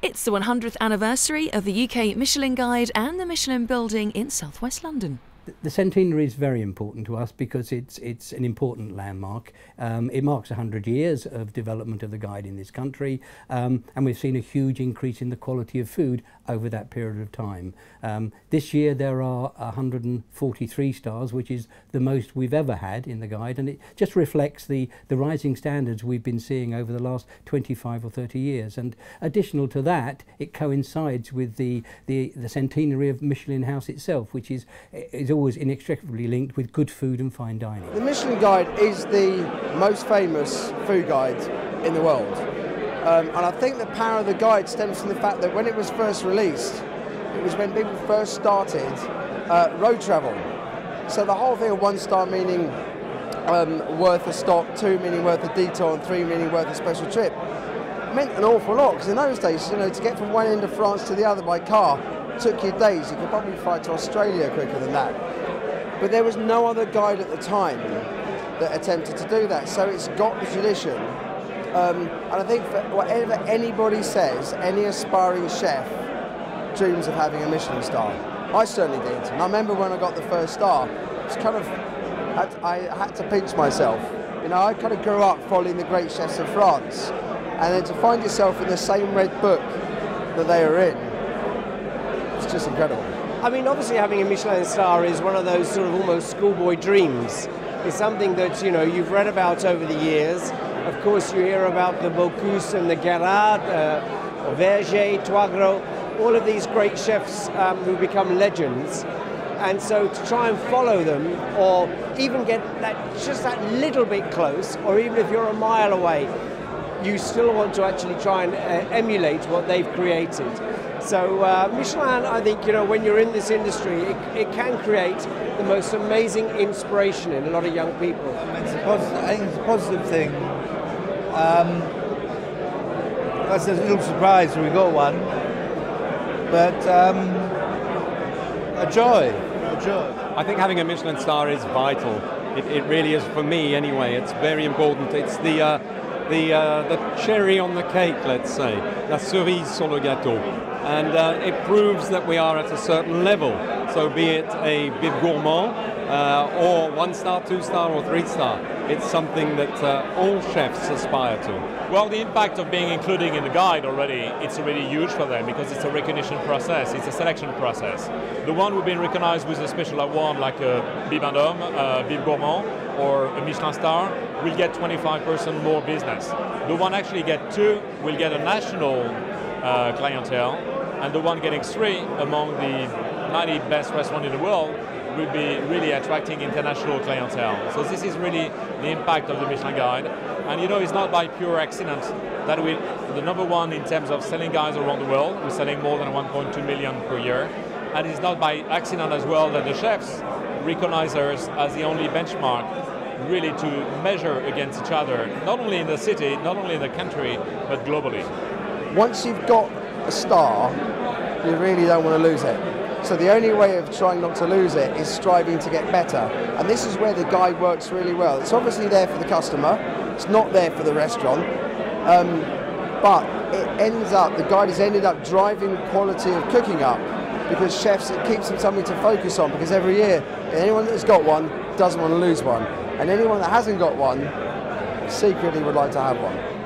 It's the 100th anniversary of the UK Michelin Guide and the Michelin building in southwest London. The centenary is very important to us because it's it's an important landmark. Um, it marks 100 years of development of the guide in this country um, and we've seen a huge increase in the quality of food over that period of time. Um, this year there are 143 stars which is the most we've ever had in the guide and it just reflects the, the rising standards we've been seeing over the last 25 or 30 years and additional to that it coincides with the, the, the centenary of Michelin House itself which is, is always inextricably linked with good food and fine dining. The Michelin Guide is the most famous food guide in the world. Um, and I think the power of the guide stems from the fact that when it was first released, it was when people first started uh, road travel. So the whole thing of one star meaning um, worth a stop, two meaning worth a detour, and three meaning worth a special trip meant an awful lot because in those days, you know, to get from one end of France to the other by car took you days. You could probably fly to Australia quicker than that. But there was no other guide at the time that attempted to do that. So it's got the tradition. Um, and I think whatever anybody says, any aspiring chef dreams of having a Michelin star. I certainly did. And I remember when I got the first star, it's kind of, I had to pinch myself. You know, I kind of grew up following the great chefs of France. And then to find yourself in the same red book that they are in, it's just incredible. I mean, obviously having a Michelin star is one of those sort of almost schoolboy dreams. It's something that, you know, you've read about over the years. Of course, you hear about the Bocuse and the Gerard, uh, Verger, Troisgros, all of these great chefs um, who become legends. And so to try and follow them, or even get that just that little bit close, or even if you're a mile away, you still want to actually try and uh, emulate what they've created. So uh, Michelin, I think, you know, when you're in this industry, it, it, can create the most amazing inspiration in a lot of young people. It's a positive, I think it's a positive thing. Um, that's a little surprise we got one, but um, a joy, a joy. I think having a Michelin star is vital. It, it really is for me anyway. It's very important. It's the uh, the, uh, the cherry on the cake, let's say, la cerise sur le gâteau. And uh, it proves that we are at a certain level. So be it a Bib Gourmand uh, or one star, two star or three star, it's something that uh, all chefs aspire to. Well, the impact of being included in the guide already, it's already huge for them because it's a recognition process, it's a selection process. The one who've been recognized with a special award like a Bib uh, Bib Gourmand, or a Michelin star will get 25% more business. The one actually get two will get a national uh, clientele, and the one getting three among the 90 best restaurants in the world will be really attracting international clientele. So this is really the impact of the Michelin Guide. And you know, it's not by pure accident that we're the number one in terms of selling guides around the world. We're selling more than 1.2 million per year. And it's not by accident as well that the chefs recognize us as the only benchmark really to measure against each other, not only in the city, not only in the country, but globally. Once you've got a star, you really don't want to lose it. So the only way of trying not to lose it is striving to get better. And this is where the guide works really well. It's obviously there for the customer, it's not there for the restaurant. Um, but it ends up, the guide has ended up driving quality of cooking up because chefs, it keeps them something to focus on because every year, anyone that's got one doesn't want to lose one. And anyone that hasn't got one secretly would like to have one.